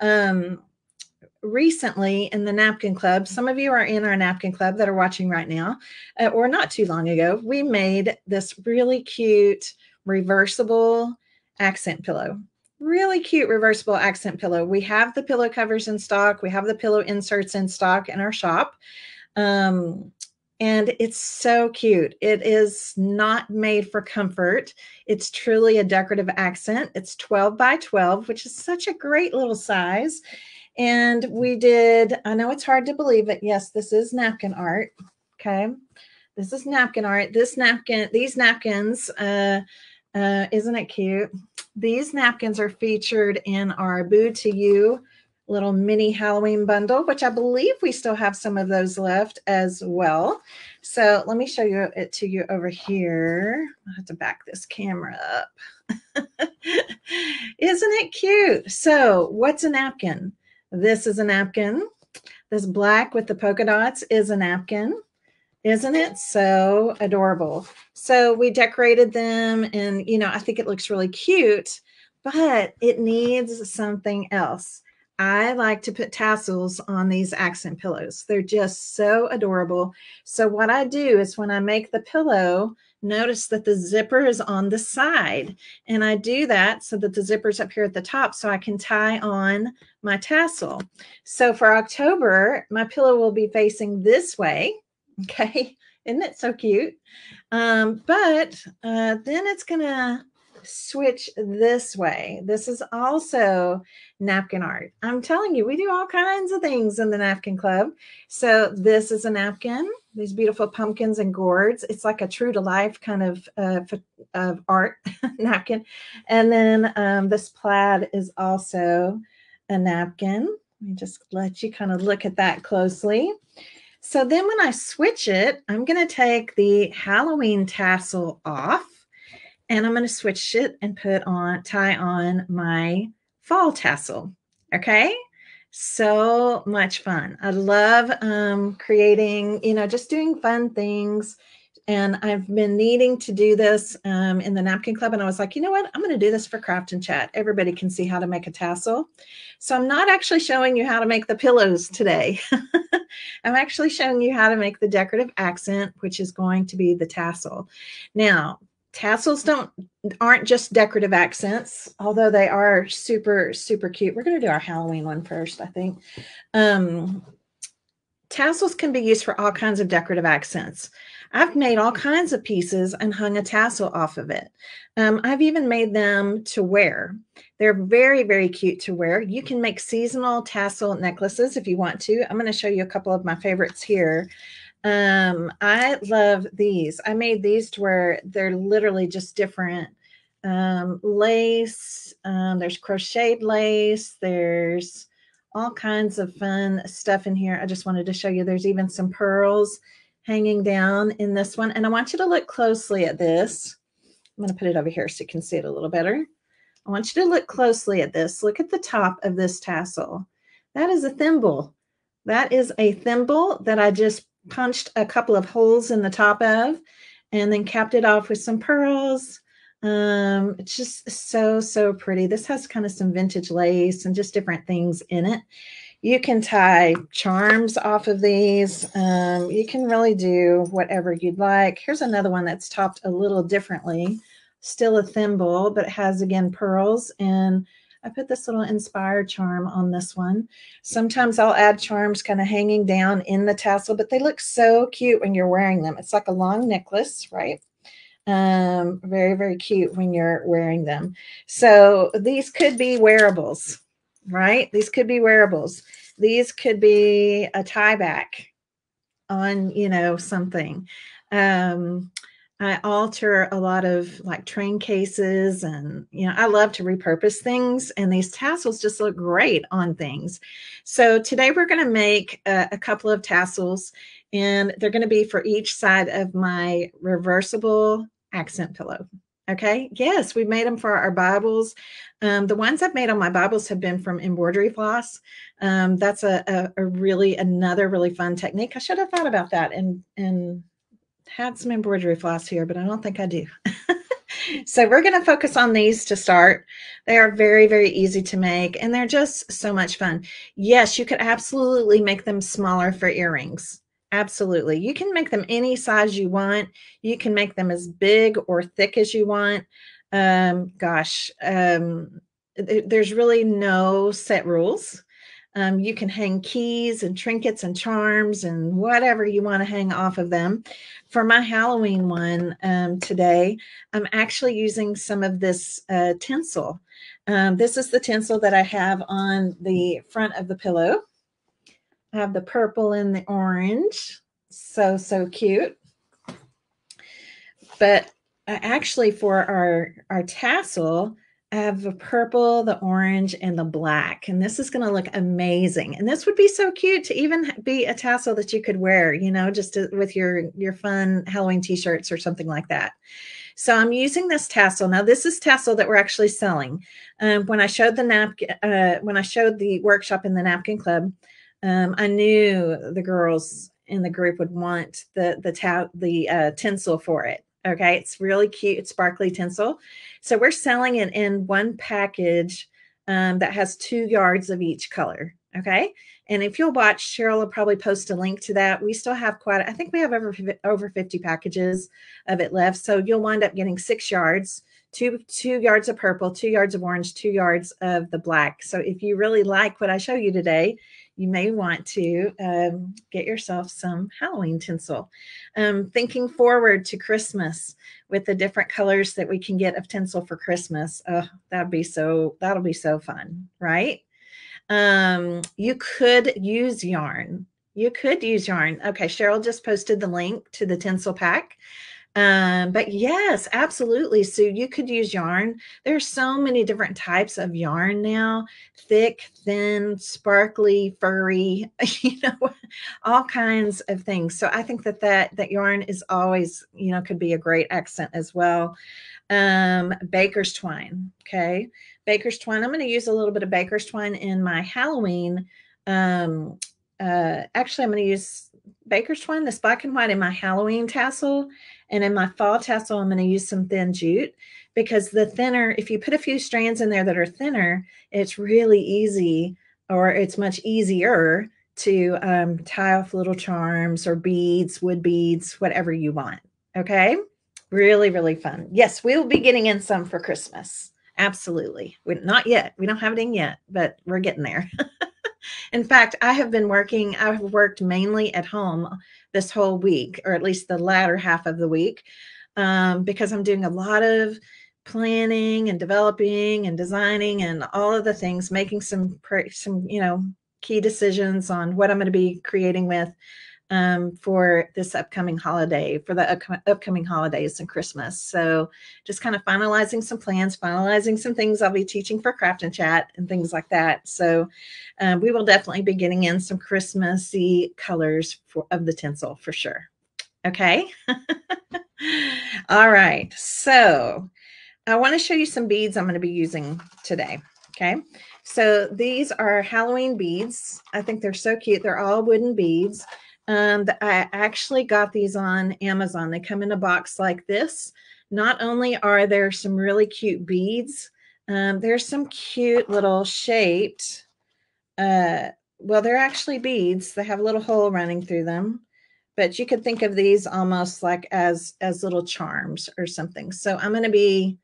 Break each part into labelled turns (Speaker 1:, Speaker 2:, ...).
Speaker 1: Um, recently in the napkin club some of you are in our napkin club that are watching right now uh, or not too long ago we made this really cute reversible accent pillow. Really cute reversible accent pillow. We have the pillow covers in stock we have the pillow inserts in stock in our shop. Um, and it's so cute. It is not made for comfort. It's truly a decorative accent. It's 12 by 12, which is such a great little size. And we did, I know it's hard to believe it. Yes, this is napkin art. Okay. This is napkin art. This napkin, these napkins, uh, uh, isn't it cute? These napkins are featured in our Boo to You little mini Halloween bundle, which I believe we still have some of those left as well. So let me show you it to you over here. I have to back this camera up. Isn't it cute? So what's a napkin? This is a napkin. This black with the polka dots is a napkin. Isn't it so adorable? So we decorated them and, you know, I think it looks really cute, but it needs something else. I like to put tassels on these accent pillows. They're just so adorable. So what I do is when I make the pillow, notice that the zipper is on the side. And I do that so that the zipper's up here at the top so I can tie on my tassel. So for October, my pillow will be facing this way. Okay. Isn't it so cute? Um, but uh, then it's going to switch this way. This is also napkin art. I'm telling you, we do all kinds of things in the napkin club. So this is a napkin, these beautiful pumpkins and gourds. It's like a true to life kind of, uh, of art napkin. And then um, this plaid is also a napkin. Let me just let you kind of look at that closely. So then when I switch it, I'm going to take the Halloween tassel off and I'm going to switch it and put on, tie on my fall tassel. Okay. So much fun. I love um, creating, you know, just doing fun things. And I've been needing to do this um, in the napkin club. And I was like, you know what? I'm going to do this for craft and chat. Everybody can see how to make a tassel. So I'm not actually showing you how to make the pillows today. I'm actually showing you how to make the decorative accent, which is going to be the tassel. Now, tassels don't aren't just decorative accents although they are super super cute. We're going to do our halloween one first i think. Um, tassels can be used for all kinds of decorative accents. I've made all kinds of pieces and hung a tassel off of it. Um, i've even made them to wear. They're very very cute to wear. You can make seasonal tassel necklaces if you want to. I'm going to show you a couple of my favorites here um, I love these. I made these to where they're literally just different um, lace. Um, there's crocheted lace. There's all kinds of fun stuff in here. I just wanted to show you. There's even some pearls hanging down in this one. And I want you to look closely at this. I'm going to put it over here so you can see it a little better. I want you to look closely at this. Look at the top of this tassel. That is a thimble. That is a thimble that I just punched a couple of holes in the top of and then capped it off with some pearls. Um, it's just so, so pretty. This has kind of some vintage lace and just different things in it. You can tie charms off of these. Um, you can really do whatever you'd like. Here's another one that's topped a little differently. Still a thimble, but it has, again, pearls and I put this little inspired charm on this one. Sometimes I'll add charms kind of hanging down in the tassel, but they look so cute when you're wearing them. It's like a long necklace, right? Um, very, very cute when you're wearing them. So these could be wearables, right? These could be wearables. These could be a tie back on, you know, something. Um, I alter a lot of like train cases and you know I love to repurpose things and these tassels just look great on things. So today we're going to make a, a, couple of tassels and they're going to be for each side of my reversible accent pillow. Okay. Yes, we've made them for our Bibles. Um, the ones I've made on my Bibles have been from embroidery floss. Um, that's a, a, a really another really fun technique. I should have thought about that and and had some embroidery floss here, but I don't think I do. so we're going to focus on these to start. They are very, very easy to make and they're just so much fun. Yes, you could absolutely make them smaller for earrings. Absolutely. You can make them any size you want. You can make them as big or thick as you want. Um, gosh, um, there's really no set rules. Um, you can hang keys and trinkets and charms and whatever you want to hang off of them. For my Halloween one um, today, I'm actually using some of this uh, tinsel. Um, this is the tinsel that I have on the front of the pillow. I have the purple and the orange. So, so cute. But uh, actually for our, our tassel, I have the purple, the orange, and the black. And this is going to look amazing. And this would be so cute to even be a tassel that you could wear, you know, just to, with your, your fun Halloween t-shirts or something like that. So I'm using this tassel. Now this is tassel that we're actually selling. Um, when I showed the napkin, uh, when I showed the workshop in the napkin club, um, I knew the girls in the group would want the, the, ta- the uh, tinsel for it. Okay, it's really cute, sparkly tinsel. So we're selling it in one package um, that has two yards of each color. Okay, and if you'll watch, Cheryl will probably post a link to that. We still have quite, I think we have over over 50 packages of it left. So you'll wind up getting six yards, two two yards of purple, two yards of orange, two yards of the black. So if you really like what I show you today, you may want to um, get yourself some Halloween tinsel. Um, thinking forward to Christmas with the different colors that we can get of tinsel for Christmas. Oh, that'd be so, that'll be so fun, right? Um, you could use yarn. You could use yarn. Okay, Cheryl just posted the link to the tinsel pack. Um, but yes, absolutely. So you could use yarn. There's so many different types of yarn now, thick, thin, sparkly, furry, you know, all kinds of things. So I think that that, that yarn is always, you know, could be a great accent as well. Um, baker's twine. Okay. Baker's twine. I'm going to use a little bit of baker's twine in my Halloween. Um, uh, actually, I'm going to use baker's twine, this black and white in my Halloween tassel and in my fall tassel, I'm going to use some thin jute because the thinner, if you put a few strands in there that are thinner, it's really easy or it's much easier to um, tie off little charms or beads, wood beads, whatever you want. Okay. Really, really fun. Yes, we will be getting in some for Christmas. Absolutely. We, not yet. We don't have it in yet, but we're getting there. in fact, I have been working, I've worked mainly at home this whole week, or at least the latter half of the week, um, because I'm doing a lot of planning and developing and designing and all of the things, making some some you know key decisions on what I'm going to be creating with um, for this upcoming holiday, for the up- upcoming holidays and Christmas. So just kind of finalizing some plans, finalizing some things I'll be teaching for Craft and Chat and things like that. So um, we will definitely be getting in some Christmassy colors for, of the tinsel for sure. Okay. All right. So I want to show you some beads I'm going to be using today. Okay. So these are Halloween beads. I think they're so cute. They're all wooden beads. Um, I actually got these on Amazon. They come in a box like this. Not only are there some really cute beads, um, there's some cute little shaped, uh, well, they're actually beads. They have a little hole running through them, but you could think of these almost like as, as little charms or something. So I'm going to be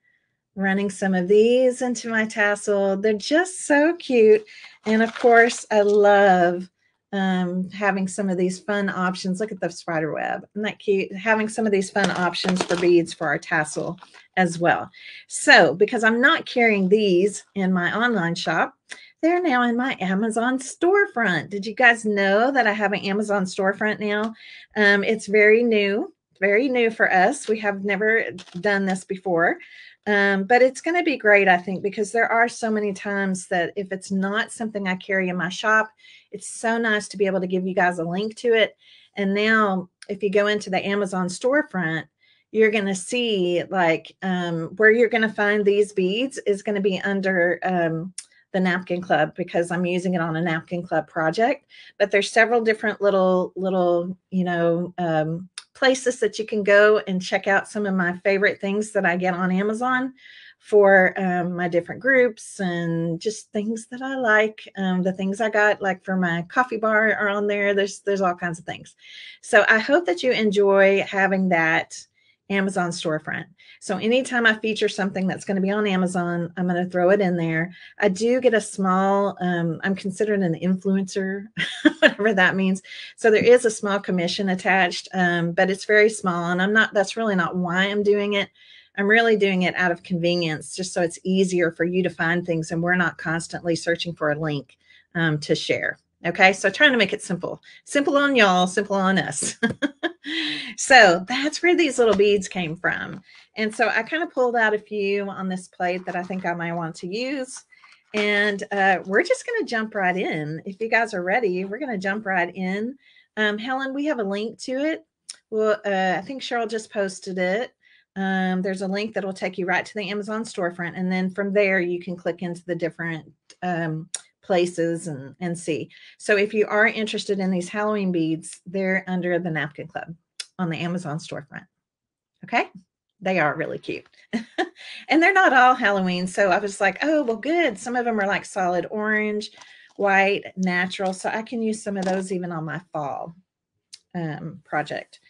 Speaker 1: running some of these into my tassel. They're just so cute. And of course, I love um, having some of these fun options. Look at the spider web. Isn't that cute? Having some of these fun options for beads for our tassel as well. So because I'm not carrying these in my online shop, they're now in my Amazon storefront. Did you guys know that I have an Amazon storefront now? Um, it's very new, very new for us. We have never done this before. Um, but it's going to be great, I think, because there are so many times that if it's not something I carry in my shop, it's so nice to be able to give you guys a link to it. And now, if you go into the Amazon storefront, you're going to see like um, where you're going to find these beads is going to be under um, the napkin club because I'm using it on a napkin club project. But there's several different little little you know um, places that you can go and check out some of my favorite things that I get on Amazon for um, my different groups and just things that I like. Um, the things I got, like for my coffee bar, are on there. There's there's all kinds of things. So I hope that you enjoy having that Amazon storefront. So anytime I feature something that's going to be on Amazon, I'm going to throw it in there. I do get a small, um, I'm considered an influencer, whatever that means. So there is a small commission attached, um, but it's very small. And I'm not, that's really not why I'm doing it. I'm really doing it out of convenience, just so it's easier for you to find things and we're not constantly searching for a link um, to share. Okay, so trying to make it simple. Simple on y'all, simple on us. so that's where these little beads came from. And so I kind of pulled out a few on this plate that I think I might want to use. And uh, we're just going to jump right in. If you guys are ready, we're going to jump right in. Um, Helen, we have a link to it. Well, uh, I think Cheryl just posted it um, there's a link that will take you right to the Amazon storefront. And then from there, you can click into the different um, places and, and see. So if you are interested in these Halloween beads, they're under the Napkin Club on the Amazon storefront. Okay. They are really cute. and they're not all Halloween. So I was like, oh, well, good. Some of them are like solid orange, white, natural. So I can use some of those even on my fall um, project.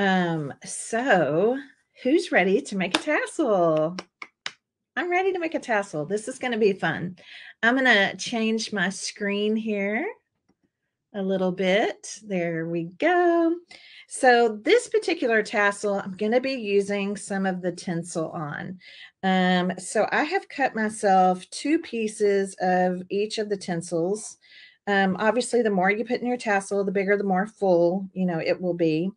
Speaker 1: Um, so Who's ready to make a tassel? I'm ready to make a tassel. This is going to be fun. I'm going to change my screen here a little bit. There we go. So this particular tassel, I'm going to be using some of the tinsel on. Um, so I have cut myself two pieces of each of the tinsels. Um, obviously, the more you put in your tassel, the bigger, the more full, you know, it will be.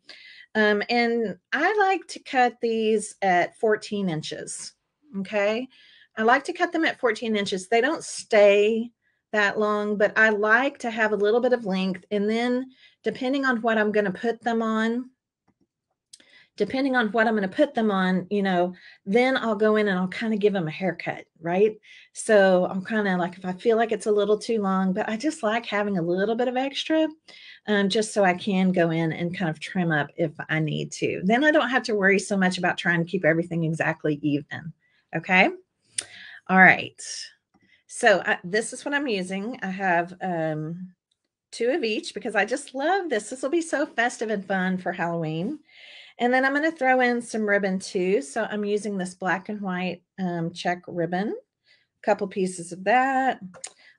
Speaker 1: Um, and I like to cut these at 14 inches. Okay. I like to cut them at 14 inches. They don't stay that long, but I like to have a little bit of length. And then depending on what I'm going to put them on, depending on what I'm going to put them on, you know, then I'll go in and I'll kind of give them a haircut, right? So I'm kind of like, if I feel like it's a little too long, but I just like having a little bit of extra um, just so I can go in and kind of trim up if I need to. Then I don't have to worry so much about trying to keep everything exactly even. Okay. All right. So I, this is what I'm using. I have um, two of each because I just love this. This will be so festive and fun for Halloween. And then I'm going to throw in some ribbon too. So I'm using this black and white um, check ribbon, a couple pieces of that.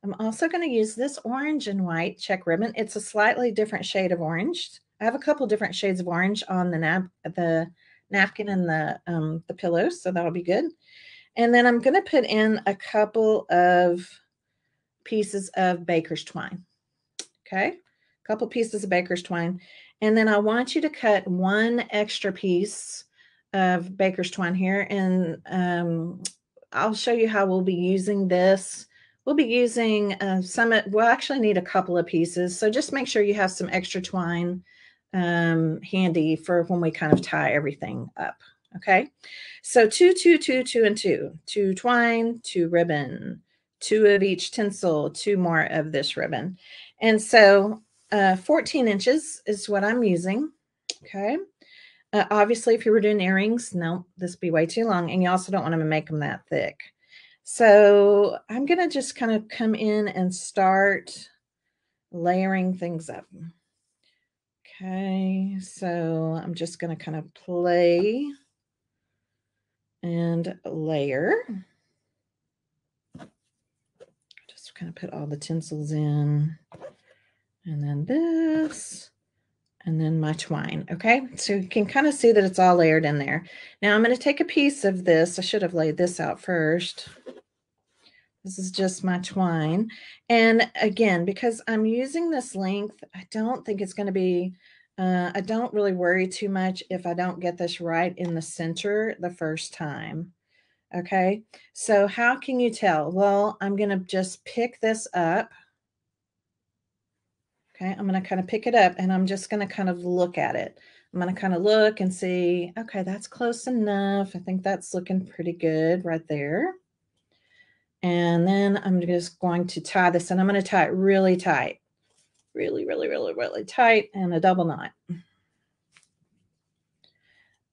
Speaker 1: I'm also going to use this orange and white check ribbon. It's a slightly different shade of orange. I have a couple different shades of orange on the nap the napkin and the um, the pillows, so that'll be good. And then I'm going to put in a couple of pieces of baker's twine. Okay, a couple pieces of baker's twine. And then I want you to cut one extra piece of baker's twine here. And um, I'll show you how we'll be using this We'll be using uh, some, we'll actually need a couple of pieces. So just make sure you have some extra twine um, handy for when we kind of tie everything up. Okay. So two, two, two, two, and two, two twine, two ribbon, two of each tinsel, two more of this ribbon. And so uh, 14 inches is what I'm using. Okay. Uh, obviously, if you were doing earrings, no, this would be way too long. And you also don't want to make them that thick. So I'm going to just kind of come in and start layering things up. Okay, so I'm just going to kind of play and layer. Hmm. Just kind of put all the tinsels in. And then this, and then my twine. Okay, so you can kind of see that it's all layered in there. Now I'm going to take a piece of this. I should have laid this out first. This is just my twine. And again, because I'm using this length, I don't think it's going to be, uh, I don't really worry too much if I don't get this right in the center the first time. Okay, so how can you tell? Well, I'm going to just pick this up. Okay, I'm going to kind of pick it up and I'm just going to kind of look at it. I'm going to kind of look and see, okay, that's close enough. I think that's looking pretty good right there. And then I'm just going to tie this and I'm going to tie it really tight, really, really, really, really tight and a double knot.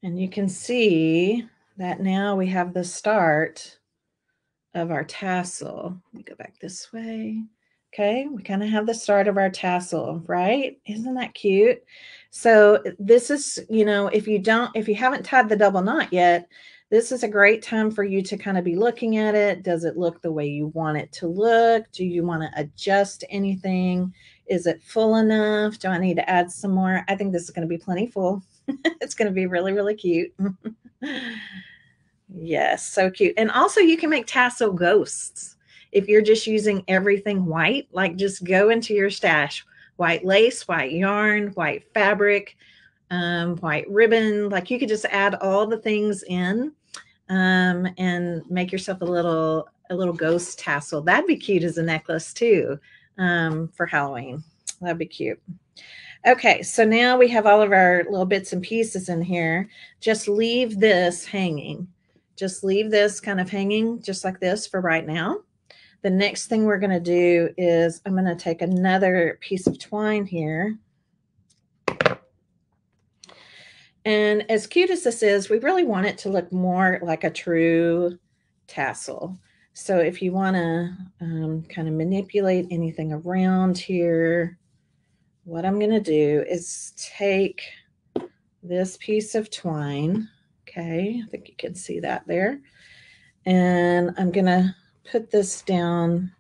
Speaker 1: And you can see that now we have the start of our tassel. Let me go back this way. Okay, we kind of have the start of our tassel, right? Isn't that cute? So this is, you know, if you don't, if you haven't tied the double knot yet, this is a great time for you to kind of be looking at it. Does it look the way you want it to look? Do you want to adjust anything? Is it full enough? Do I need to add some more? I think this is going to be plenty full. it's going to be really, really cute. yes, so cute. And also you can make tassel ghosts if you're just using everything white, like just go into your stash, white lace, white yarn, white fabric, um, white ribbon, like you could just add all the things in um, and make yourself a little, a little ghost tassel. That'd be cute as a necklace too um, for Halloween. That'd be cute. Okay, so now we have all of our little bits and pieces in here. Just leave this hanging. Just leave this kind of hanging just like this for right now. The next thing we're going to do is I'm going to take another piece of twine here. And as cute as this is, we really want it to look more like a true tassel. So if you want to um, kind of manipulate anything around here, what I'm going to do is take this piece of twine. Okay, I think you can see that there. And I'm going to put this down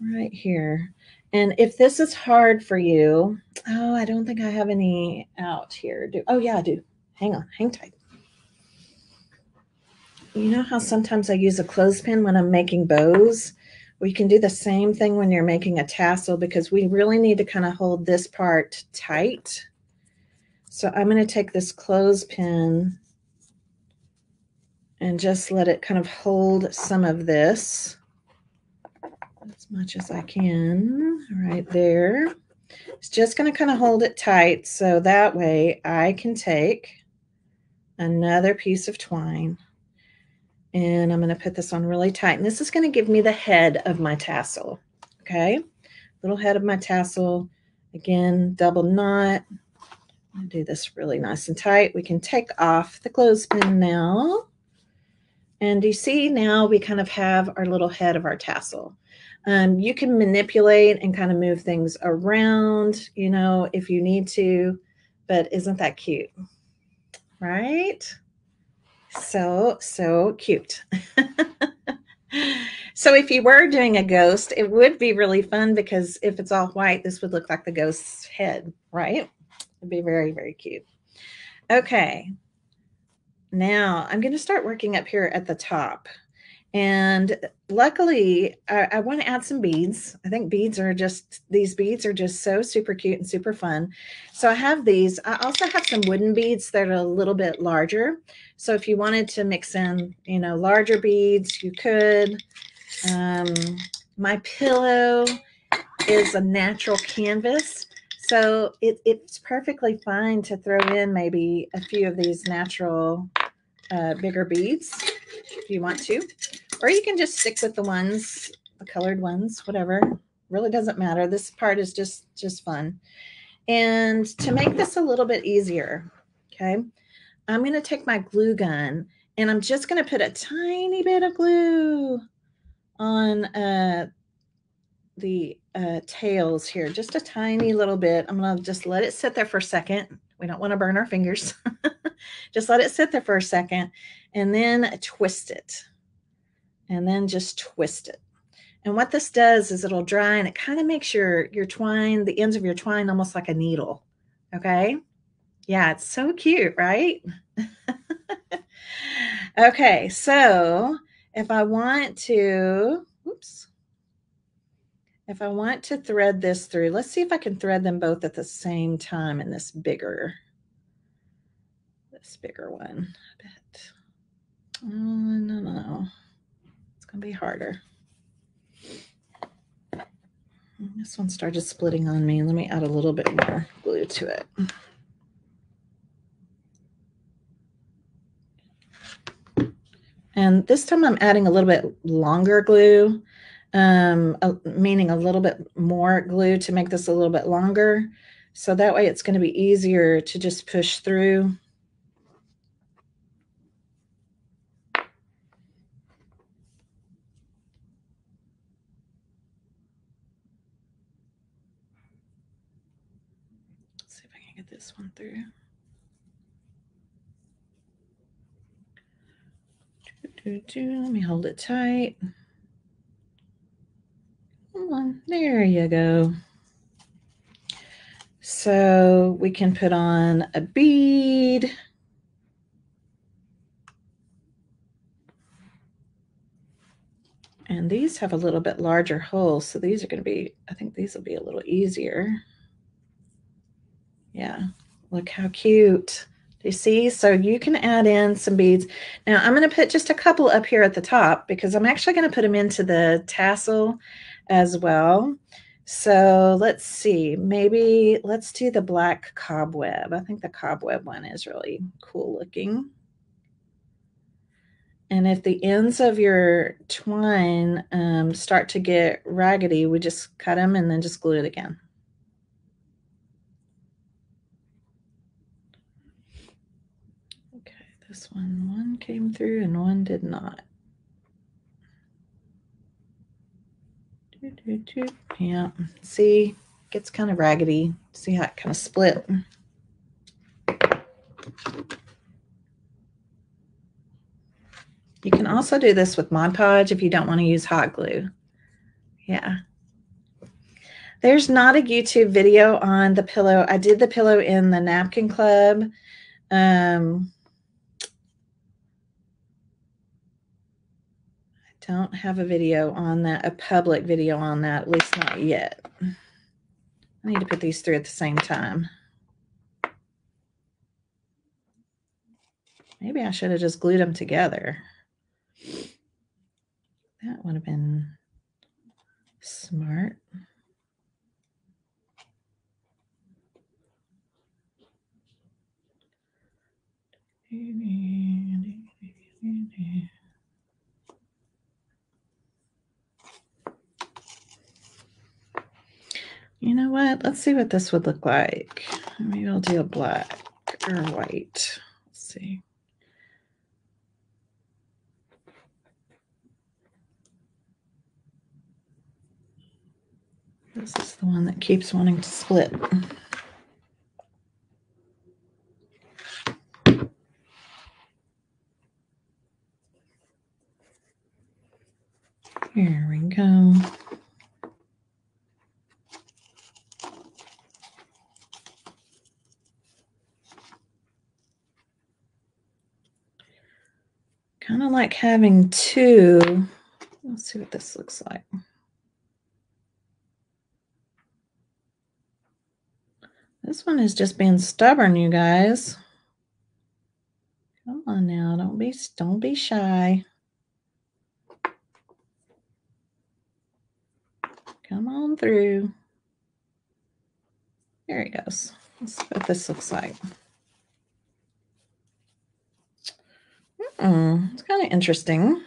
Speaker 1: right here. And if this is hard for you, oh, I don't think I have any out here. Do oh yeah, I do. Hang on, hang tight. You know how sometimes I use a clothespin when I'm making bows? We can do the same thing when you're making a tassel because we really need to kind of hold this part tight. So I'm going to take this clothespin and just let it kind of hold some of this as much as I can right there. It's just going to kind of hold it tight so that way I can take another piece of twine and I'm going to put this on really tight. And this is going to give me the head of my tassel. Okay. Little head of my tassel. Again, double knot. Do this really nice and tight. We can take off the clothespin now. And you see now we kind of have our little head of our tassel. Um, you can manipulate and kind of move things around, you know, if you need to, but isn't that cute? Right? So, so cute. so if you were doing a ghost, it would be really fun because if it's all white, this would look like the ghost's head, right? It'd be very, very cute. Okay, now I'm going to start working up here at the top. And luckily, I, I want to add some beads. I think beads are just, these beads are just so super cute and super fun. So I have these. I also have some wooden beads that are a little bit larger. So if you wanted to mix in, you know, larger beads, you could. Um, my pillow is a natural canvas. So it, it's perfectly fine to throw in maybe a few of these natural uh, bigger beads if you want to. Or you can just stick with the ones, the colored ones, whatever. Really doesn't matter. This part is just, just fun. And to make this a little bit easier, okay, I'm going to take my glue gun and I'm just going to put a tiny bit of glue on uh, the uh, tails here, just a tiny little bit. I'm going to just let it sit there for a second. We don't want to burn our fingers. just let it sit there for a second and then twist it. And then just twist it. And what this does is it'll dry and it kind of makes your, your twine, the ends of your twine almost like a needle. Okay. Yeah, it's so cute, right? okay, so if I want to, oops, if I want to thread this through, let's see if I can thread them both at the same time in this bigger, this bigger one. I bet. Oh, no, no, no. It's going to be harder. This one started splitting on me. Let me add a little bit more glue to it. And this time I'm adding a little bit longer glue um, meaning a little bit more glue to make this a little bit longer. So that way it's going to be easier to just push through. Let's see if I can get this one through. Let me hold it tight. There you go. So we can put on a bead. And these have a little bit larger holes. So these are going to be, I think these will be a little easier. Yeah, look how cute. Do you see? So you can add in some beads. Now I'm going to put just a couple up here at the top because I'm actually going to put them into the tassel as well. So let's see, maybe let's do the black cobweb. I think the cobweb one is really cool looking. And if the ends of your twine um, start to get raggedy, we just cut them and then just glue it again. Okay, this one, one came through and one did not. Yeah, see, it gets kind of raggedy. See how it kind of split. You can also do this with Mod Podge if you don't want to use hot glue. Yeah. There's not a YouTube video on the pillow. I did the pillow in the Napkin Club. Um, don't have a video on that, a public video on that, at least not yet. I need to put these through at the same time. Maybe I should have just glued them together. That would have been smart. You know what? Let's see what this would look like. Maybe I'll do a black or white. Let's see. This is the one that keeps wanting to split. Here we go. kind of like having two. Let's see what this looks like. This one is just being stubborn, you guys. Come on now, don't be don't be shy. Come on through. There he goes. Let's see what this looks like. Mm, it's kind of interesting.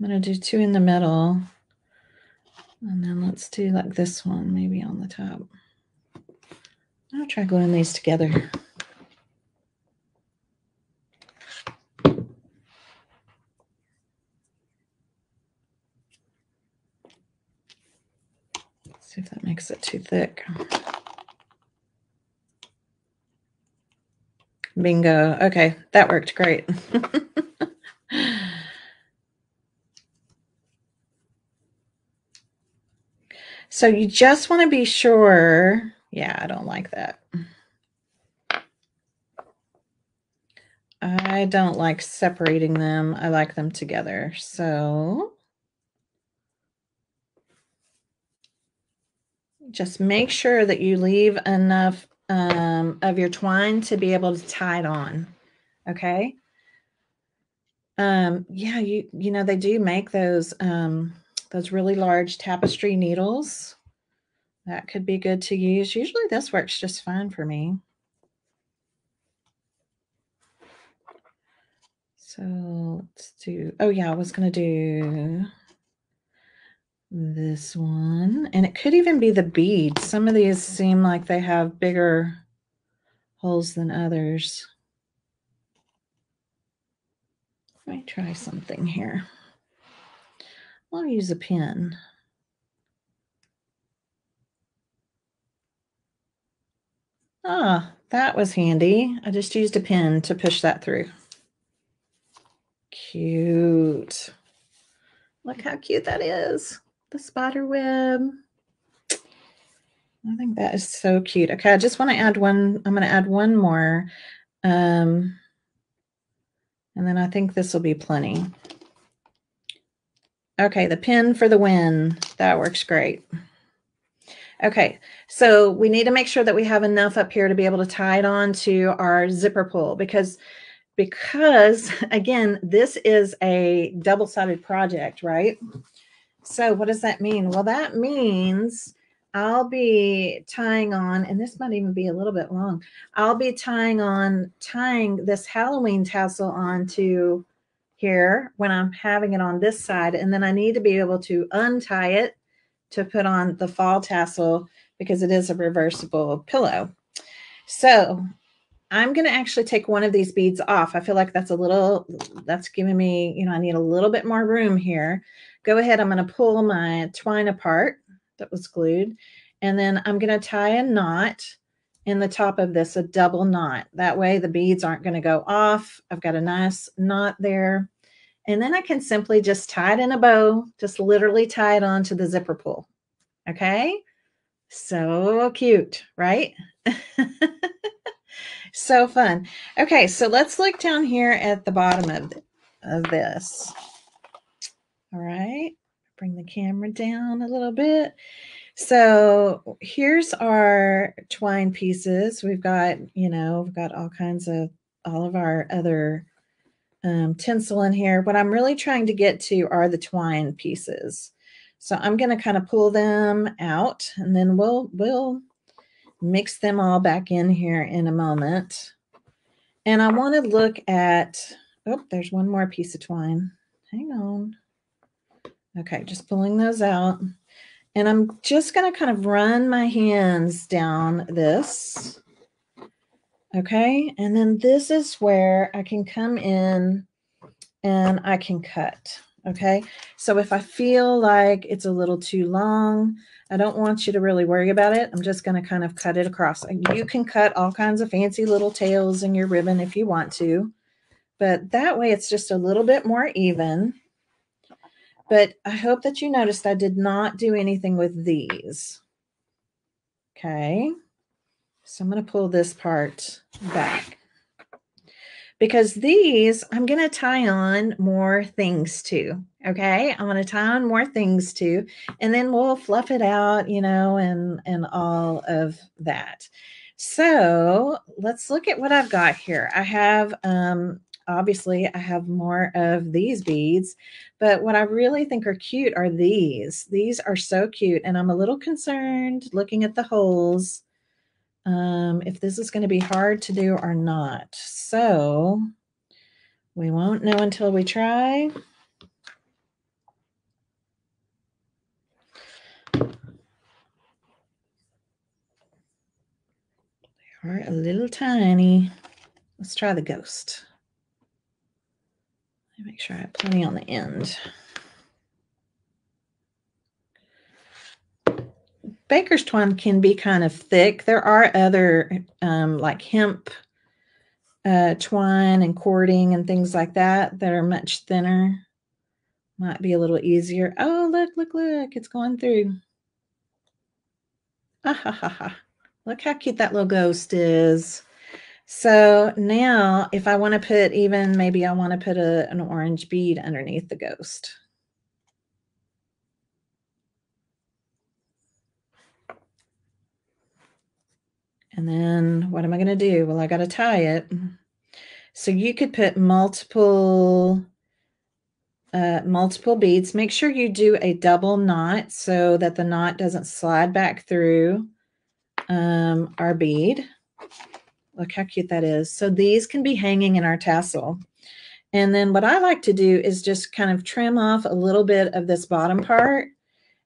Speaker 1: I'm going to do two in the middle. And then let's do like this one, maybe on the top. I'll try gluing these together. see if that makes it too thick. Bingo. Okay, that worked great. so you just want to be sure. Yeah, I don't like that. I don't like separating them. I like them together. So just make sure that you leave enough um, of your twine to be able to tie it on. Okay. Um, yeah, you you know they do make those um, those really large tapestry needles. That could be good to use. Usually this works just fine for me. So let's do, oh yeah, I was going to do this one. And it could even be the beads. Some of these seem like they have bigger holes than others. Let me try something here. I'll use a pin Ah, that was handy. I just used a pin to push that through. Cute. Look how cute that is. The spider web. I think that is so cute. Okay, I just want to add one. I'm going to add one more. Um, and then I think this will be plenty. Okay, the pin for the win. That works great. Okay, so we need to make sure that we have enough up here to be able to tie it on to our zipper pull because because again, this is a double-sided project, right? So what does that mean? Well, that means I'll be tying on, and this might even be a little bit long. I'll be tying on, tying this Halloween tassel onto here when I'm having it on this side. And then I need to be able to untie it to put on the fall tassel because it is a reversible pillow. So I'm going to actually take one of these beads off. I feel like that's a little, that's giving me, you know, I need a little bit more room here. Go ahead. I'm going to pull my twine apart that was glued. And then I'm going to tie a knot in the top of this, a double knot. That way the beads aren't going to go off. I've got a nice knot there. And then I can simply just tie it in a bow, just literally tie it onto the zipper pull. Okay. So cute, right? so fun. Okay, so let's look down here at the bottom of, of this. All right, bring the camera down a little bit. So here's our twine pieces. We've got, you know, we've got all kinds of, all of our other um, tinsel in here. What I'm really trying to get to are the twine pieces. So I'm going to kind of pull them out and then we'll, we'll mix them all back in here in a moment. And I want to look at, oh, there's one more piece of twine. Hang on. Okay, just pulling those out. And I'm just going to kind of run my hands down this. Okay, and then this is where I can come in and I can cut. Okay, so if I feel like it's a little too long, I don't want you to really worry about it. I'm just going to kind of cut it across. You can cut all kinds of fancy little tails in your ribbon if you want to, but that way it's just a little bit more even. But I hope that you noticed I did not do anything with these. Okay. So I'm going to pull this part back because these I'm going to tie on more things to. Okay. I'm going to tie on more things to, and then we'll fluff it out, you know, and, and all of that. So let's look at what I've got here. I have, um, obviously I have more of these beads, but what I really think are cute are these. These are so cute. And I'm a little concerned looking at the holes um, if this is going to be hard to do or not. So we won't know until we try. They are a little tiny. Let's try the ghost. Make sure I have plenty on the end. Baker's twine can be kind of thick. There are other um, like hemp uh, twine and cording and things like that that are much thinner. Might be a little easier. Oh, look, look, look. It's going through. Ah, ha, ha, ha. Look how cute that little ghost is. So now if I want to put even, maybe I want to put a, an orange bead underneath the ghost. And then what am I going to do? Well, I got to tie it. So you could put multiple uh, multiple beads. Make sure you do a double knot so that the knot doesn't slide back through um, our bead. Look how cute that is. So these can be hanging in our tassel. And then what I like to do is just kind of trim off a little bit of this bottom part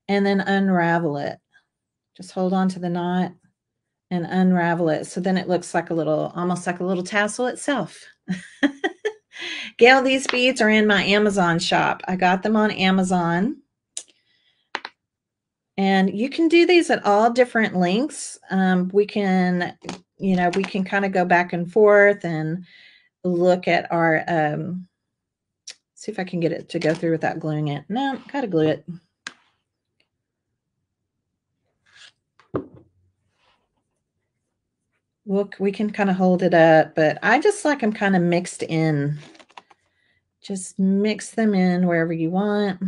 Speaker 1: and then unravel it. Just hold on to the knot and unravel it. So then it looks like a little, almost like a little tassel itself. Gail, these beads are in my Amazon shop. I got them on Amazon. And you can do these at all different lengths. Um, we can, you know, we can kind of go back and forth and look at our, um, see if I can get it to go through without gluing it. No, gotta glue it. Look, we can kind of hold it up, but I just like them kind of mixed in. Just mix them in wherever you want.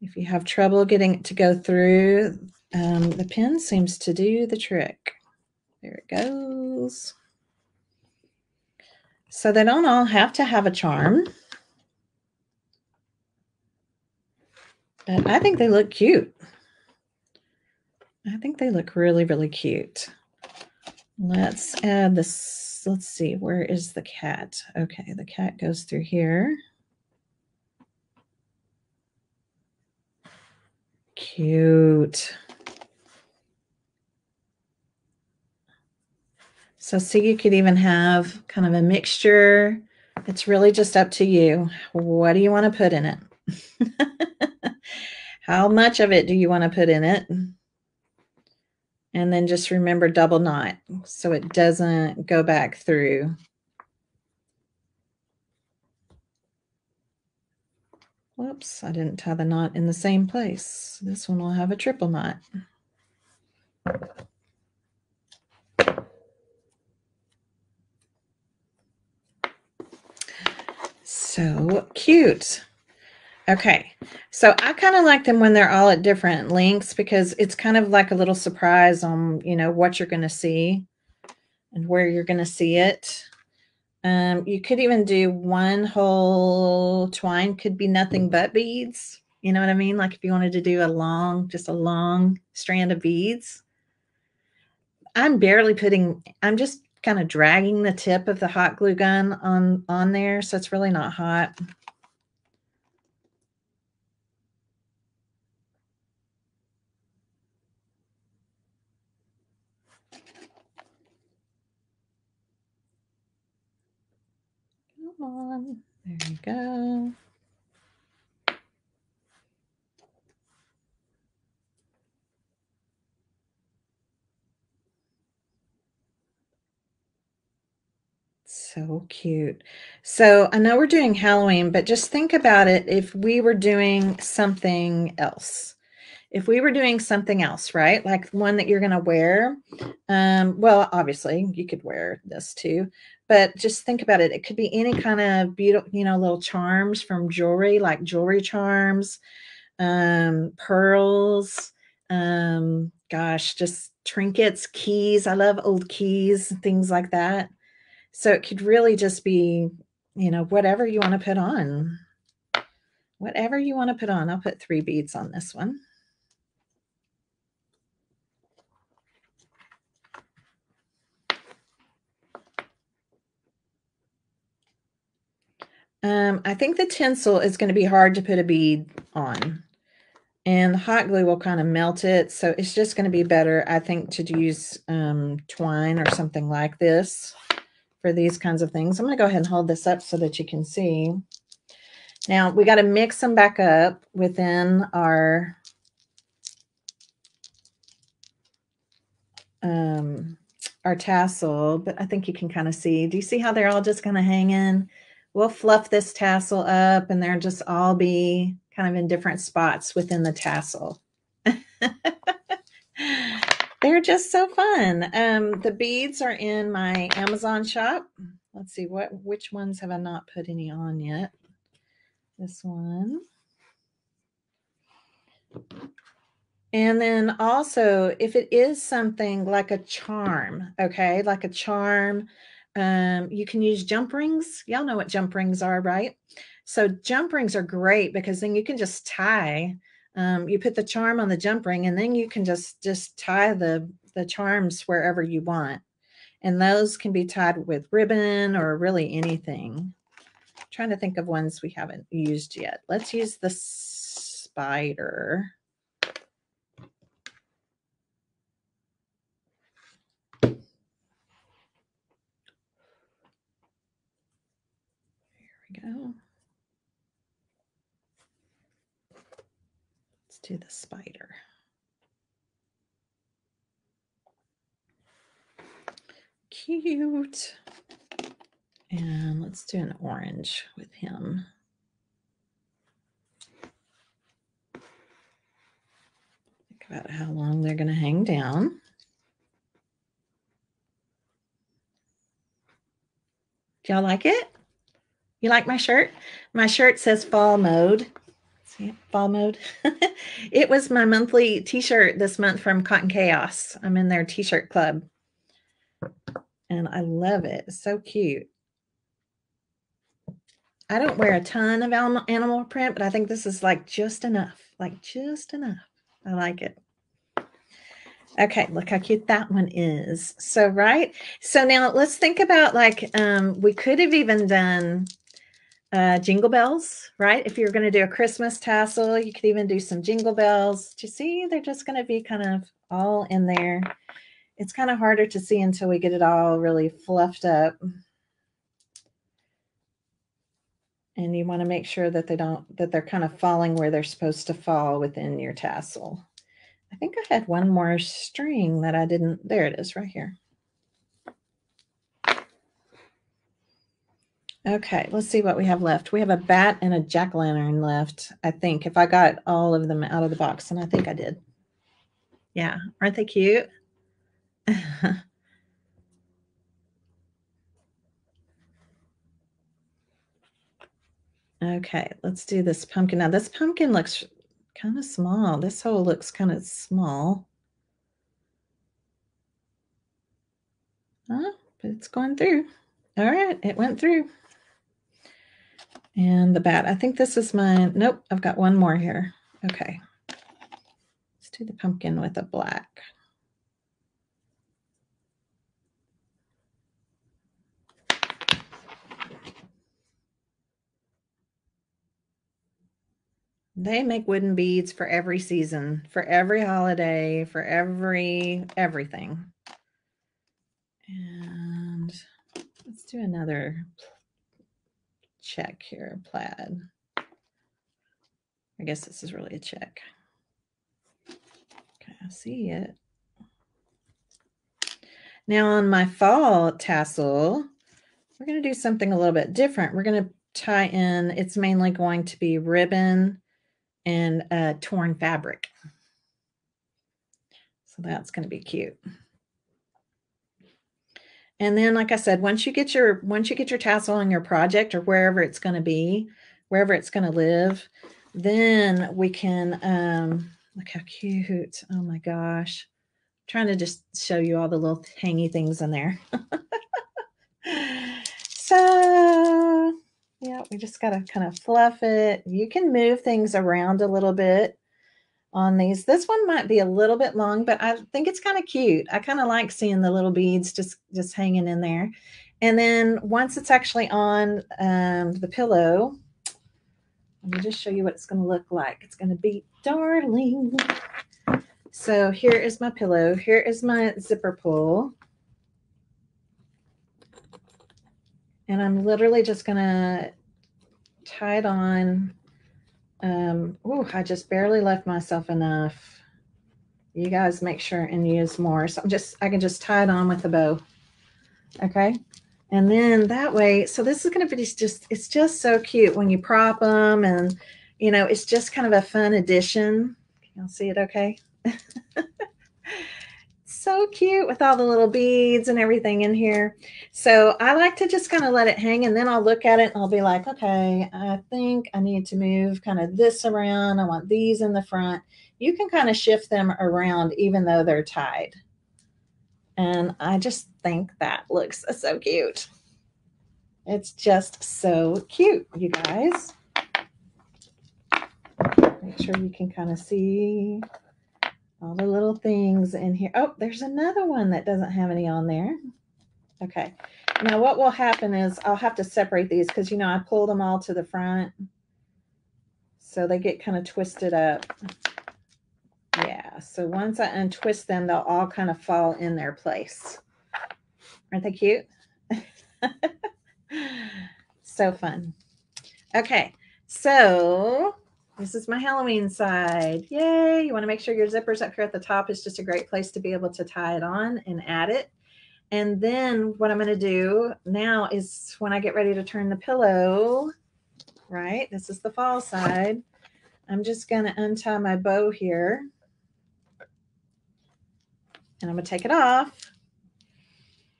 Speaker 1: If you have trouble getting it to go through, um, the pen seems to do the trick. There it goes. So they don't all have to have a charm. But I think they look cute. I think they look really, really cute. Let's add this. Let's see, where is the cat? Okay, the cat goes through here. Cute. So see, you could even have kind of a mixture. It's really just up to you. What do you want to put in it? How much of it do you want to put in it? And then just remember double knot so it doesn't go back through. Whoops, I didn't tie the knot in the same place. This one will have a triple knot. So cute. Okay, so I kind of like them when they're all at different lengths because it's kind of like a little surprise on, you know, what you're going to see and where you're going to see it. Um, you could even do one whole twine could be nothing but beads. You know what I mean? Like if you wanted to do a long, just a long strand of beads. I'm barely putting, I'm just kind of dragging the tip of the hot glue gun on, on there. So it's really not hot. On. There you go. So cute. So I know we're doing Halloween, but just think about it if we were doing something else. If we were doing something else, right? Like one that you're going to wear. Um, well, obviously, you could wear this too, but just think about it. It could be any kind of beautiful, you know, little charms from jewelry, like jewelry charms, um, pearls, um, gosh, just trinkets, keys. I love old keys, things like that. So it could really just be, you know, whatever you want to put on. Whatever you want to put on. I'll put three beads on this one. Um, I think the tinsel is going to be hard to put a bead on. And the hot glue will kind of melt it. So it's just going to be better, I think, to use um, twine or something like this for these kinds of things. I'm going to go ahead and hold this up so that you can see. Now, we got to mix them back up within our um, our tassel, but I think you can kind of see. Do you see how they're all just kind of hanging? We'll fluff this tassel up and they'll just all be kind of in different spots within the tassel. They're just so fun. Um, the beads are in my Amazon shop. Let's see what which ones have I not put any on yet. This one. And then also, if it is something like a charm, okay, like a charm um, you can use jump rings. Y'all know what jump rings are, right? So jump rings are great because then you can just tie. Um, you put the charm on the jump ring, and then you can just just tie the the charms wherever you want. And those can be tied with ribbon or really anything. I'm trying to think of ones we haven't used yet. Let's use the spider. Go. Let's do the spider. Cute. And let's do an orange with him. Think about how long they're going to hang down. Do y'all like it? You like my shirt? My shirt says fall mode. See? Fall mode. it was my monthly t-shirt this month from Cotton Chaos. I'm in their t-shirt club. And I love it. It's so cute. I don't wear a ton of animal print, but I think this is like just enough. Like just enough. I like it. Okay, look how cute that one is. So, right. So now let's think about like um, we could have even done uh, jingle bells, right? If you're going to do a Christmas tassel, you could even do some jingle bells. Do you see? They're just going to be kind of all in there. It's kind of harder to see until we get it all really fluffed up. And you want to make sure that they don't, that they're kind of falling where they're supposed to fall within your tassel. I think I had one more string that I didn't, there it is right here. Okay, let's see what we have left. We have a bat and a jack-o'-lantern left, I think, if I got all of them out of the box, and I think I did. Yeah, aren't they cute? okay, let's do this pumpkin. Now, this pumpkin looks kind of small. This hole looks kind of small. Huh? But it's going through. All right, it went through. And the bat. I think this is mine. Nope, I've got one more here. Okay. Let's do the pumpkin with a black. They make wooden beads for every season, for every holiday, for every everything. And let's do another check here, plaid. I guess this is really a check. Okay, I see it. Now on my fall tassel, we're going to do something a little bit different. We're going to tie in, it's mainly going to be ribbon and torn fabric. So that's going to be cute. And then, like I said, once you get your once you get your tassel on your project or wherever it's going to be, wherever it's going to live, then we can um, look how cute. Oh my gosh. I'm trying to just show you all the little hangy things in there. so yeah, we just got to kind of fluff it. You can move things around a little bit on these. This one might be a little bit long, but I think it's kind of cute. I kind of like seeing the little beads just, just hanging in there. And then once it's actually on um, the pillow, let me just show you what it's going to look like. It's going to be darling. So here is my pillow. Here is my zipper pull. And I'm literally just going to tie it on. Um, oh, I just barely left myself enough. You guys make sure and use more. So I'm just, I can just tie it on with a bow. Okay. And then that way, so this is going to be just, it's just so cute when you prop them and, you know, it's just kind of a fun addition. Can y'all see it okay? so cute with all the little beads and everything in here. So I like to just kind of let it hang and then I'll look at it and I'll be like, okay, I think I need to move kind of this around. I want these in the front. You can kind of shift them around even though they're tied. And I just think that looks so cute. It's just so cute, you guys. Make sure you can kind of see all the little things in here. Oh, there's another one that doesn't have any on there. Okay. Now what will happen is I'll have to separate these because, you know, I pull them all to the front. So they get kind of twisted up. Yeah. So once I untwist them, they'll all kind of fall in their place. Aren't they cute? so fun. Okay. So This is my Halloween side. Yay. You want to make sure your zipper's up here at the top. It's just a great place to be able to tie it on and add it. And then what I'm going to do now is when I get ready to turn the pillow, right? This is the fall side. I'm just going to untie my bow here. And I'm going to take it off.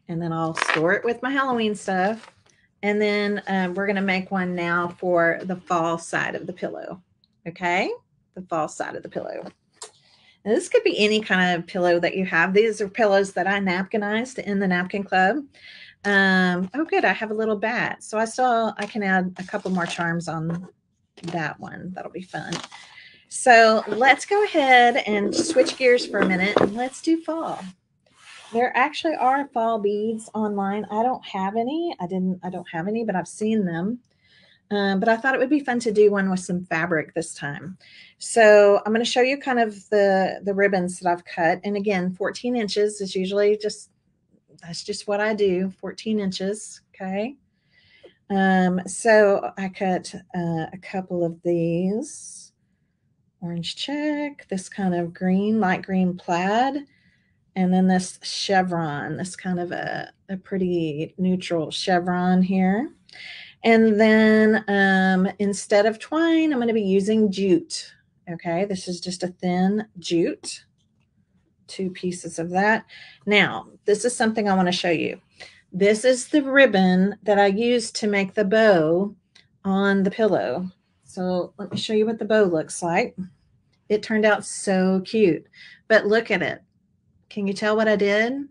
Speaker 1: And then I'll store it with my Halloween stuff. And then um, we're going to make one now for the fall side of the pillow. Okay, the fall side of the pillow. And this could be any kind of pillow that you have. These are pillows that I napkinized in the napkin club. Um, oh, good. I have a little bat. So I still, I can add a couple more charms on that one. That'll be fun. So let's go ahead and switch gears for a minute and let's do fall. There actually are fall beads online. I don't have any. I didn't, I don't have any, but I've seen them. Um, but I thought it would be fun to do one with some fabric this time. So I'm going to show you kind of the, the ribbons that I've cut. And again, 14 inches is usually just, that's just what I do, 14 inches. Okay. Um, so I cut uh, a couple of these orange check, this kind of green, light green plaid, and then this chevron, this kind of a, a pretty neutral chevron here. And then um, instead of twine, I'm going to be using jute. Okay, this is just a thin jute, two pieces of that. Now, this is something I want to show you. This is the ribbon that I used to make the bow on the pillow. So let me show you what the bow looks like. It turned out so cute, but look at it. Can you tell what I did?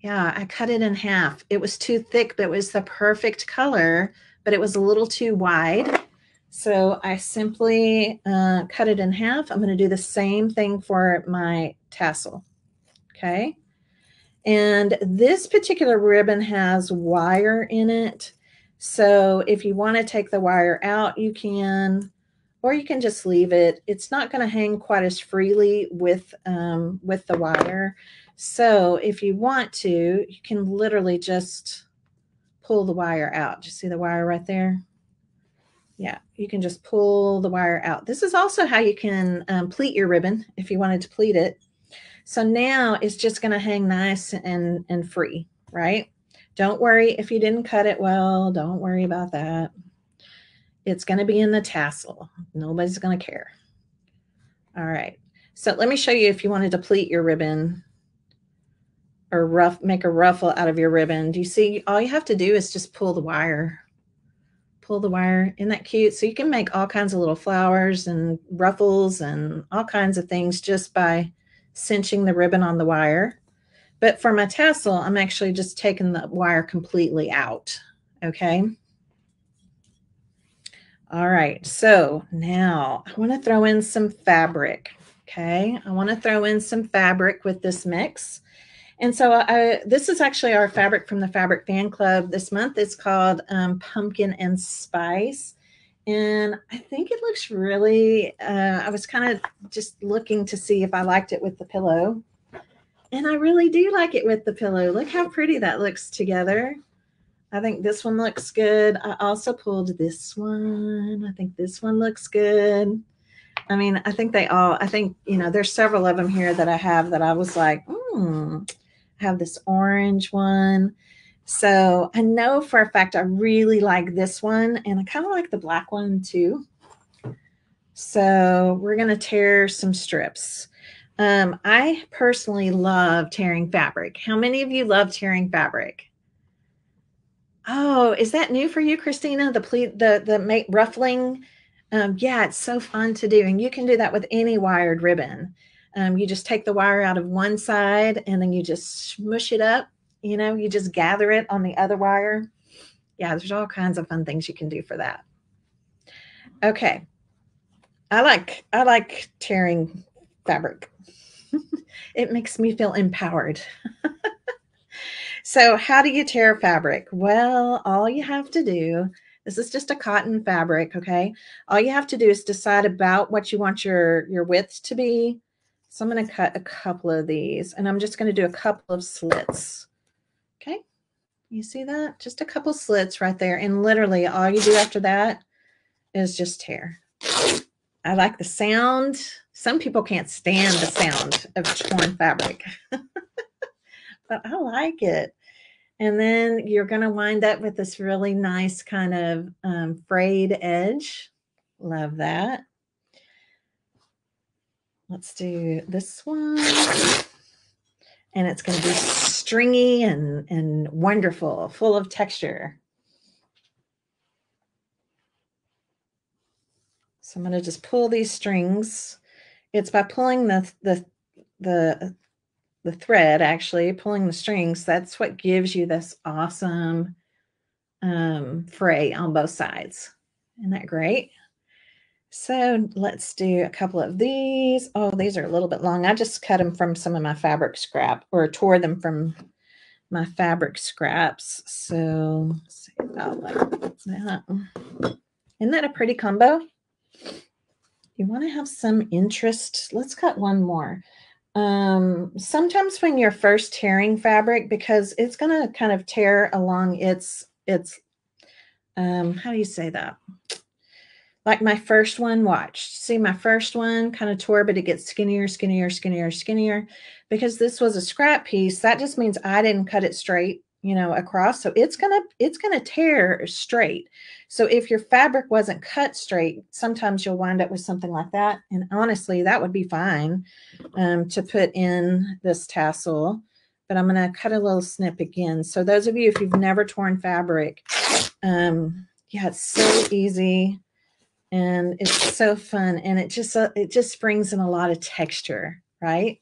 Speaker 1: Yeah, I cut it in half. It was too thick, but it was the perfect color but it was a little too wide. So I simply uh, cut it in half. I'm going to do the same thing for my tassel. Okay. And this particular ribbon has wire in it. So if you want to take the wire out, you can, or you can just leave it. It's not going to hang quite as freely with, um, with the wire. So if you want to, you can literally just pull the wire out. You see the wire right there? Yeah, you can just pull the wire out. This is also how you can um, pleat your ribbon if you wanted to pleat it. So now it's just going to hang nice and, and free, right? Don't worry if you didn't cut it well. Don't worry about that. It's going to be in the tassel. Nobody's going to care. All right. So let me show you if you wanted to pleat your ribbon or rough make a ruffle out of your ribbon. Do you see all you have to do is just pull the wire. Pull the wire. Isn't that cute? So you can make all kinds of little flowers and ruffles and all kinds of things just by cinching the ribbon on the wire. But for my tassel, I'm actually just taking the wire completely out. Okay. All right. So now I want to throw in some fabric. Okay. I want to throw in some fabric with this mix. And so I, this is actually our fabric from the Fabric Fan Club this month. It's called um, Pumpkin and Spice. And I think it looks really, uh, I was kind of just looking to see if I liked it with the pillow. And I really do like it with the pillow. Look how pretty that looks together. I think this one looks good. I also pulled this one. I think this one looks good. I mean, I think they all, I think, you know, there's several of them here that I have that I was like, hmm, have this orange one. So I know for a fact I really like this one and I kind of like the black one too. So we're going to tear some strips. Um, I personally love tearing fabric. How many of you love tearing fabric? Oh, is that new for you, Christina? The ple the the make ruffling. Um, yeah, it's so fun to do, and you can do that with any wired ribbon. Um, you just take the wire out of one side and then you just smush it up. You know, you just gather it on the other wire. Yeah, there's all kinds of fun things you can do for that. Okay. I like I like tearing fabric. it makes me feel empowered. so, how do you tear fabric? Well, all you have to do this is just a cotton fabric, okay? All you have to do is decide about what you want your your width to be so I'm going to cut a couple of these and I'm just going to do a couple of slits. Okay. You see that? Just a couple slits right there. And literally all you do after that is just tear. I like the sound. Some people can't stand the sound of torn fabric, but I like it. And then you're going to wind up with this really nice kind of um, frayed edge. Love that. Let's do this one. And it's going to be stringy and, and wonderful, full of texture. So I'm going to just pull these strings. It's by pulling the, the, the, the thread, actually, pulling the strings. That's what gives you this awesome um, fray on both sides. Isn't that great? So let's do a couple of these. Oh, these are a little bit long. I just cut them from some of my fabric scrap or tore them from my fabric scraps. So see about like that. Isn't that a pretty combo? You want to have some interest. Let's cut one more. Um, sometimes when you're first tearing fabric, because it's going to kind of tear along its, its, um, how do you say that? Like my first one, watch. See my first one kind of tore, but it gets skinnier, skinnier, skinnier, skinnier. Because this was a scrap piece, that just means I didn't cut it straight, you know, across. So it's gonna it's gonna tear straight. So if your fabric wasn't cut straight, sometimes you'll wind up with something like that. And honestly, that would be fine um, to put in this tassel. But I'm gonna cut a little snip again. So those of you, if you've never torn fabric, um, yeah, it's so easy and it's so fun and it just uh, it just brings in a lot of texture right?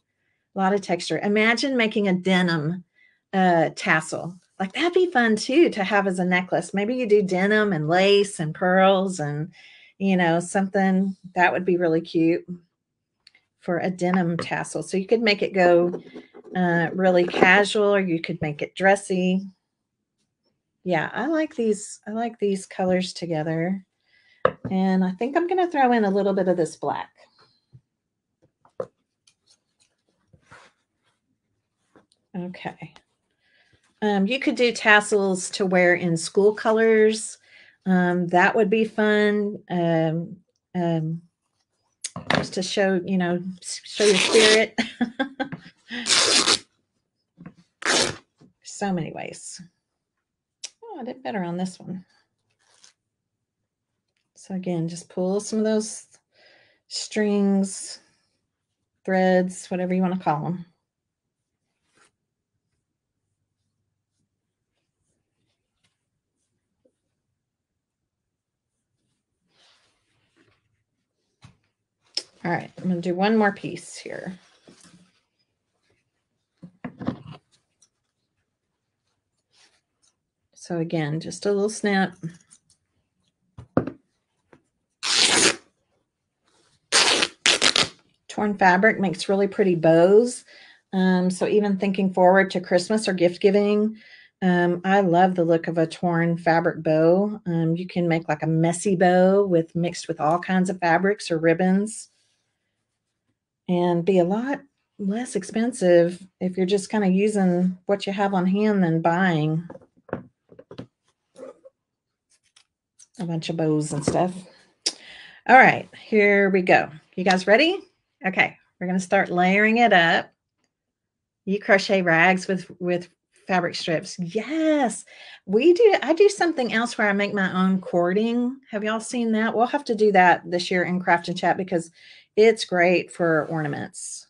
Speaker 1: A lot of texture. Imagine making a denim uh, tassel. Like that'd be fun too to have as a necklace. Maybe you do denim and lace and pearls and you know something that would be really cute for a denim tassel. So you could make it go uh, really casual or you could make it dressy. Yeah i like these i like these colors together and I think I'm going to throw in a little bit of this black. Okay. Um, you could do tassels to wear in school colors. Um, that would be fun. Um, um, just to show, you know, show your spirit. so many ways. Oh, I did better on this one. So again, just pull some of those strings, threads, whatever you want to call them. All right, I'm going to do one more piece here. So again, just a little snap. Torn fabric makes really pretty bows. Um, so even thinking forward to Christmas or gift giving, um, I love the look of a torn fabric bow. Um, you can make like a messy bow with mixed with all kinds of fabrics or ribbons and be a lot less expensive if you're just kind of using what you have on hand than buying a bunch of bows and stuff. All right, here we go. You guys ready? Okay, we're going to start layering it up. You crochet rags with with fabric strips. Yes, we do. I do something else where I make my own cording. Have y'all seen that? We'll have to do that this year in Craft and Chat because it's great for ornaments.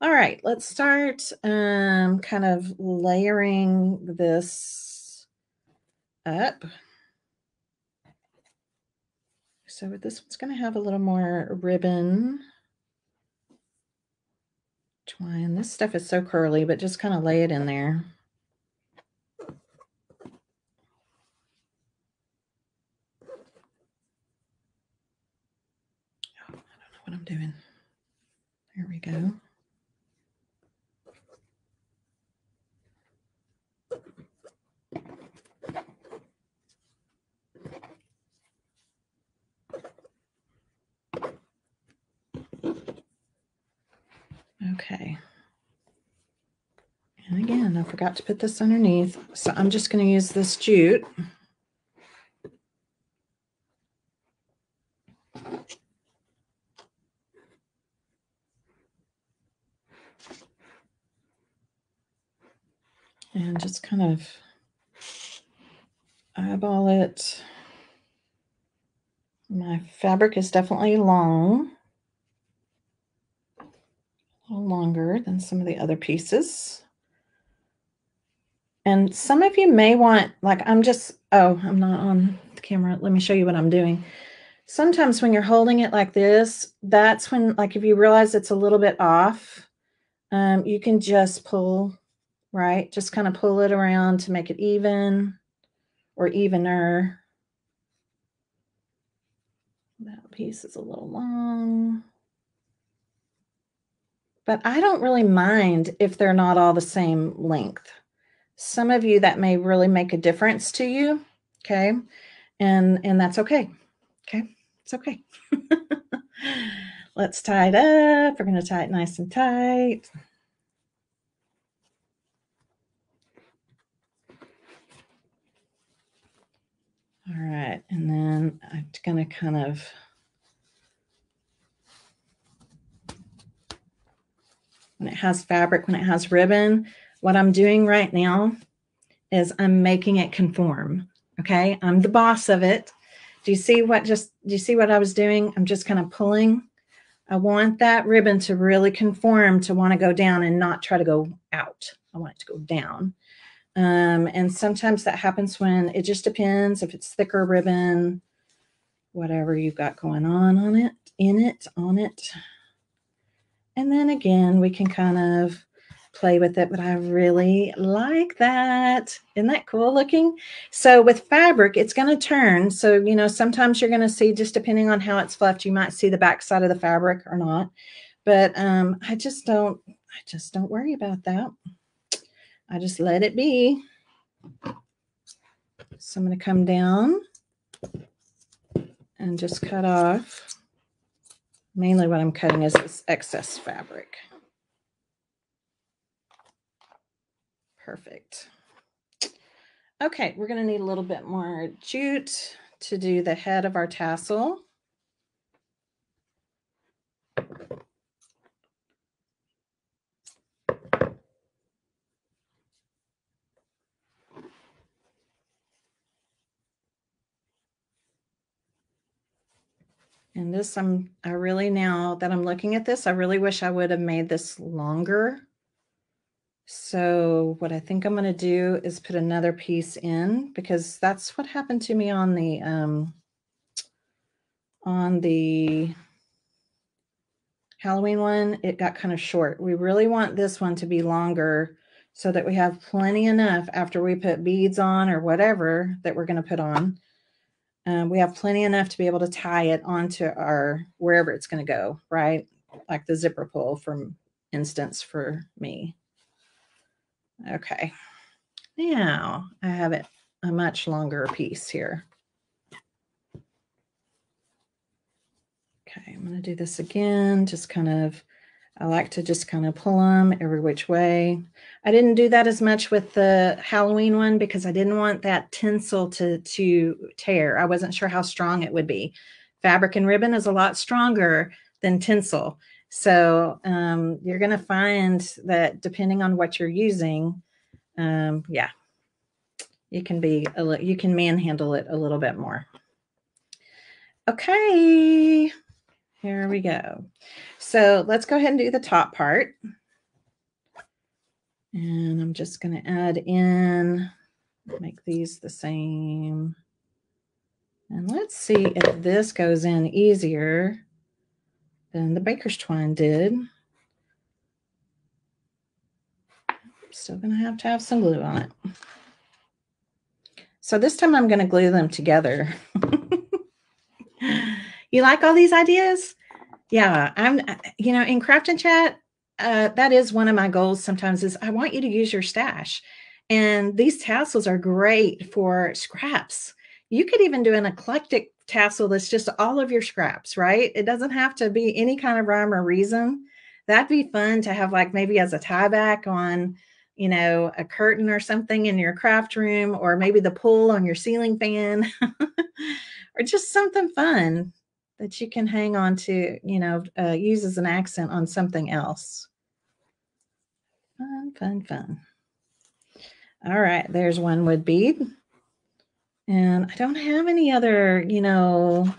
Speaker 1: All right, let's start um, kind of layering this up. So this one's going to have a little more ribbon twine. This stuff is so curly, but just kind of lay it in there. Oh, I don't know what I'm doing. There we go. Okay. And again, I forgot to put this underneath, so I'm just going to use this jute. And just kind of eyeball it. My fabric is definitely long little longer than some of the other pieces. And some of you may want, like, I'm just, oh, I'm not on the camera. Let me show you what I'm doing. Sometimes when you're holding it like this, that's when, like, if you realize it's a little bit off, um, you can just pull, right? Just kind of pull it around to make it even or evener. That piece is a little long. But I don't really mind if they're not all the same length. Some of you that may really make a difference to you, okay? And and that's okay. Okay? It's okay. Let's tie it up. We're going to tie it nice and tight. All right, and then I'm going to kind of when it has fabric, when it has ribbon, what I'm doing right now is I'm making it conform. Okay, I'm the boss of it. Do you see what just, do you see what I was doing? I'm just kind of pulling. I want that ribbon to really conform to want to go down and not try to go out. I want it to go down. Um, and sometimes that happens when it just depends if it's thicker ribbon, whatever you've got going on on it, in it, on it. And then again, we can kind of play with it, but I really like that. Isn't that cool looking? So with fabric, it's going to turn. So, you know, sometimes you're going to see, just depending on how it's fluffed, you might see the back side of the fabric or not. But um, I just don't, I just don't worry about that. I just let it be. So I'm going to come down and just cut off. Mainly what I'm cutting is this excess fabric. Perfect. Okay, we're going to need a little bit more jute to do the head of our tassel. And this, I'm, I really now that I'm looking at this, I really wish I would have made this longer. So what I think I'm going to do is put another piece in because that's what happened to me on the, um, on the Halloween one. It got kind of short. We really want this one to be longer so that we have plenty enough after we put beads on or whatever that we're going to put on um, we have plenty enough to be able to tie it onto our wherever it's going to go, right? Like the zipper pull, for instance, for me. Okay. Now I have it a much longer piece here. Okay, I'm going to do this again, just kind of I like to just kind of pull them every which way. I didn't do that as much with the Halloween one because I didn't want that tinsel to, to tear. I wasn't sure how strong it would be. Fabric and ribbon is a lot stronger than tinsel. So um, you're going to find that depending on what you're using, um, yeah, you can be, a, you can manhandle it a little bit more. Okay. Here we go. So let's go ahead and do the top part. And I'm just going to add in, make these the same. And let's see if this goes in easier than the baker's twine did. Still going to have to have some glue on it. So this time I'm going to glue them together. You like all these ideas? Yeah, I'm, you know, in Craft and Chat, uh, that is one of my goals sometimes is I want you to use your stash. And these tassels are great for scraps. You could even do an eclectic tassel that's just all of your scraps, right? It doesn't have to be any kind of rhyme or reason. That'd be fun to have like maybe as a tie back on, you know, a curtain or something in your craft room, or maybe the pull on your ceiling fan, or just something fun that you can hang on to, you know, uh, use as an accent on something else. Fun, fun, fun. All right, there's one wood bead. And I don't have any other, you know,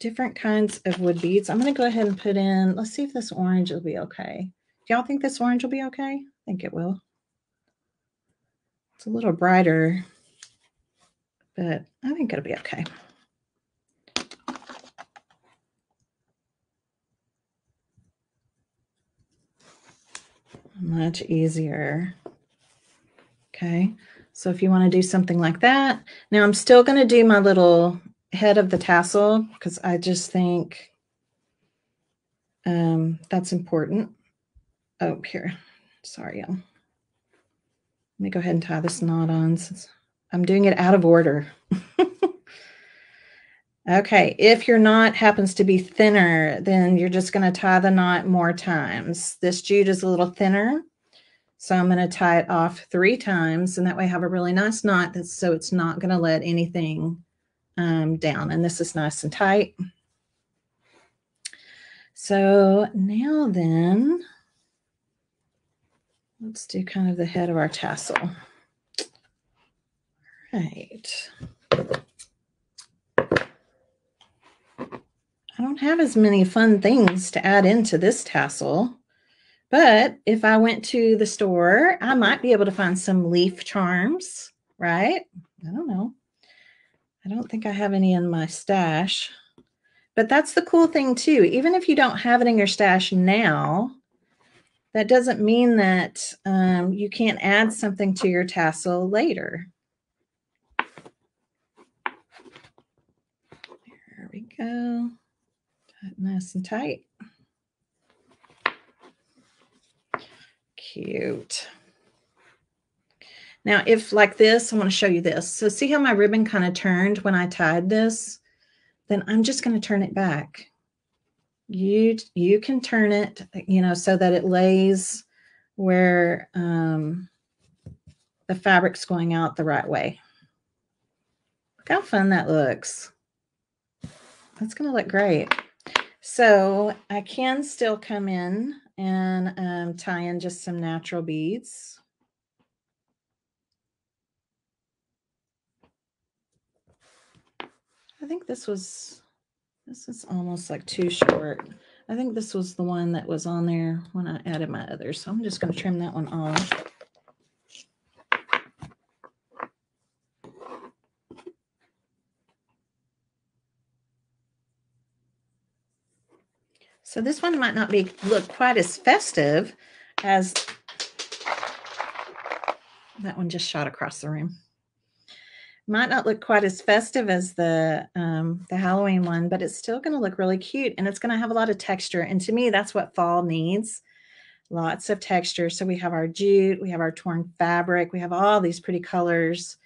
Speaker 1: different kinds of wood beads. I'm going to go ahead and put in, let's see if this orange will be okay. Do y'all think this orange will be okay? I think it will. It's a little brighter, but I think it'll be okay. Much easier. Okay, so if you want to do something like that, now I'm still going to do my little head of the tassel because I just think um, that's important. Oh, here, sorry, y'all. Let me go ahead and tie this knot on since I'm doing it out of order. okay, if your knot happens to be thinner, then you're just going to tie the knot more times. This jute is a little thinner. So I'm going to tie it off three times and that way I have a really nice knot that's, so it's not going to let anything um, down. And this is nice and tight. So now then, let's do kind of the head of our tassel. All right. I don't have as many fun things to add into this tassel. But if I went to the store, I might be able to find some leaf charms, right? I don't know. I don't think I have any in my stash. But that's the cool thing too. Even if you don't have it in your stash now, that doesn't mean that um, you can't add something to your tassel later. There we go. Nice and tight. Cute. Now, if like this, I want to show you this. So see how my ribbon kind of turned when I tied this? Then I'm just going to turn it back. You, you can turn it, you know, so that it lays where um, the fabric's going out the right way. Look how fun that looks. That's going to look great. So I can still come in and um, tie in just some natural beads. I think this was, this is almost like too short. I think this was the one that was on there when I added my others. So I'm just going to trim that one off. So this one might not be look quite as festive as that one just shot across the room. Might not look quite as festive as the um, the Halloween one, but it's still going to look really cute and it's going to have a lot of texture. And to me, that's what fall needs. Lots of texture. So we have our jute, we have our torn fabric, we have all these pretty colors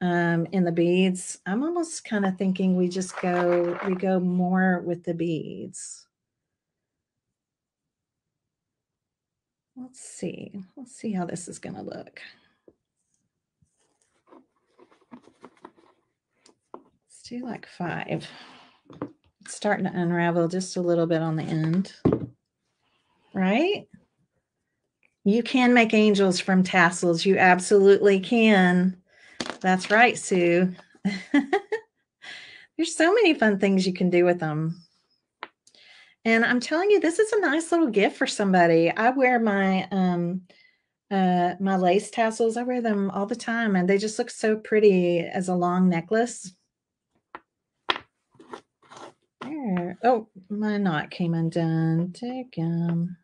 Speaker 1: um, in the beads. I'm almost kind of thinking we just go, we go more with the beads. Let's see. Let's see how this is going to look. Let's do like five. It's starting to unravel just a little bit on the end. Right? You can make angels from tassels. You absolutely can. That's right, Sue. There's so many fun things you can do with them. And I'm telling you, this is a nice little gift for somebody. I wear my um uh my lace tassels. I wear them all the time and they just look so pretty as a long necklace. There. Oh, my knot came undone. Damn.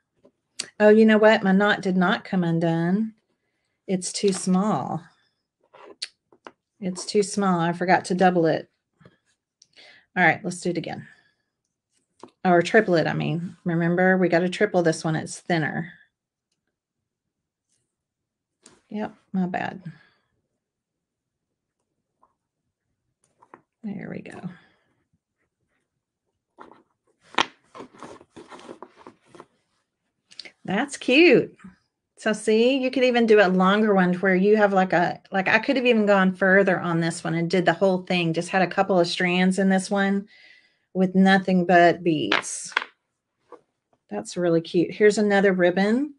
Speaker 1: Oh, you know what? My knot did not come undone. It's too small. It's too small. I forgot to double it. All right, let's do it again or triplet, I mean. Remember, we got to triple this one. It's thinner. Yep, my bad. There we go. That's cute. So see, you could even do a longer one where you have like a, like I could have even gone further on this one and did the whole thing. Just had a couple of strands in this one with nothing but beads. That's really cute. Here's another ribbon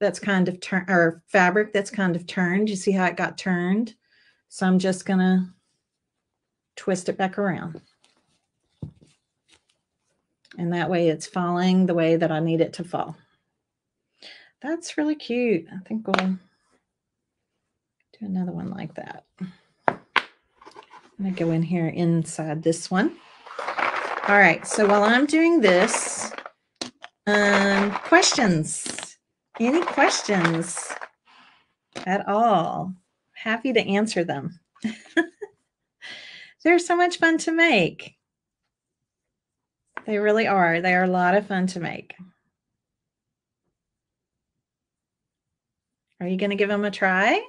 Speaker 1: that's kind of turned or fabric that's kind of turned. You see how it got turned? So I'm just to twist it back around. And that way it's falling the way that I need it to fall. That's really cute. I think we'll do another one like that. I'm to go in here inside this one. All right, so while I'm doing this, um, questions? Any questions at all? Happy to answer them. They're so much fun to make. They really are. They are a lot of fun to make. Are you going to give them a try?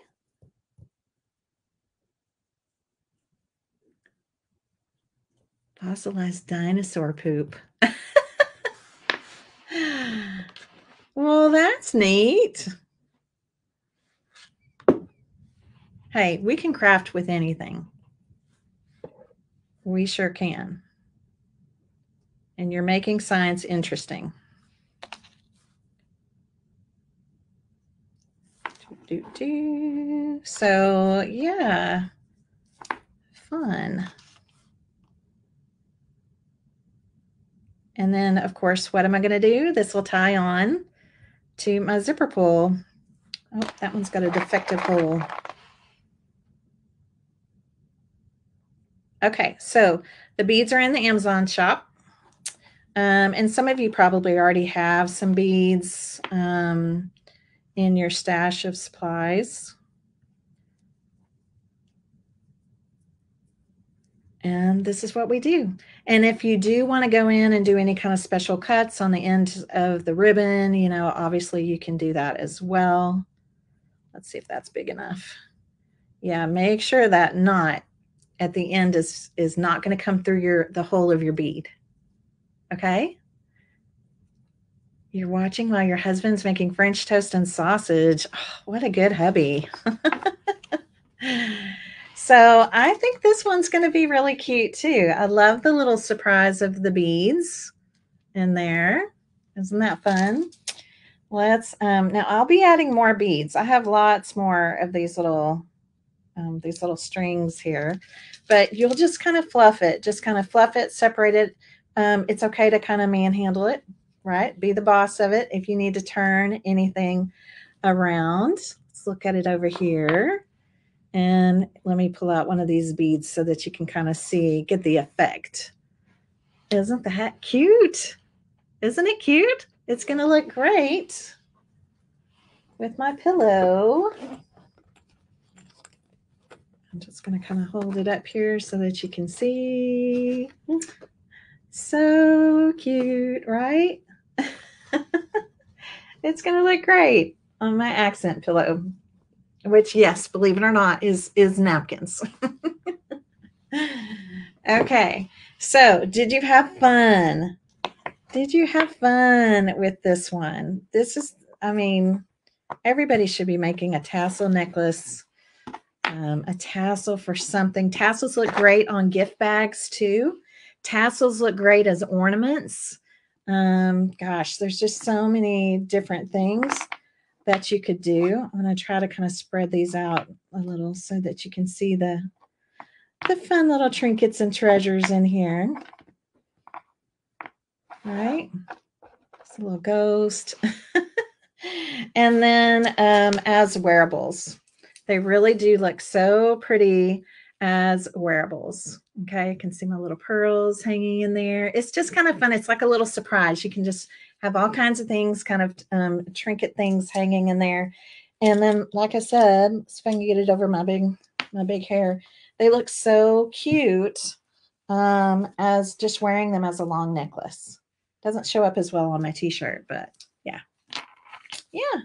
Speaker 1: Fossilized dinosaur poop. well, that's neat. Hey, we can craft with anything. We sure can. And you're making science interesting. So, yeah, fun. And then, of course, what am I going to do? This will tie on to my zipper pull. Oh, that one's got a defective hole. Okay, so the beads are in the Amazon shop. Um, and some of you probably already have some beads um, in your stash of supplies. And this is what we do. And if you do want to go in and do any kind of special cuts on the end of the ribbon, you know, obviously you can do that as well. Let's see if that's big enough. Yeah, make sure that knot at the end is is not going to come through your the hole of your bead. Okay? You're watching while your husband's making French toast and sausage. Oh, what a good hubby. so I think this one's going to be really cute too. I love the little surprise of the beads in there. Isn't that fun? Let's, um, now I'll be adding more beads. I have lots more of these little, um, these little strings here, but you'll just kind of fluff it, just kind of fluff it, separate it. Um, it's okay to kind of manhandle it right? Be the boss of it. If you need to turn anything around, let's look at it over here. And let me pull out one of these beads so that you can kind of see, get the effect. Isn't that cute? Isn't it cute? It's going to look great with my pillow. I'm just going to kind of hold it up here so that you can see. So cute, right? it's going to look great on my accent pillow, which, yes, believe it or not, is is napkins. okay, so did you have fun? Did you have fun with this one? This is, I mean, everybody should be making a tassel necklace, um, a tassel for something. Tassels look great on gift bags too. Tassels look great as ornaments. Um, gosh, there's just so many different things that you could do. I'm going to try to kind of spread these out a little so that you can see the, the fun little trinkets and treasures in here. All right. It's a little ghost. and then um, as wearables, they really do look so pretty as wearables. Okay, you can see my little pearls hanging in there. It's just kind of fun. It's like a little surprise. You can just have all kinds of things, kind of um, trinket things hanging in there. And then, like I said, if I can get it over my big, my big hair, they look so cute um, as just wearing them as a long necklace. Doesn't show up as well on my t-shirt, but yeah. Yeah,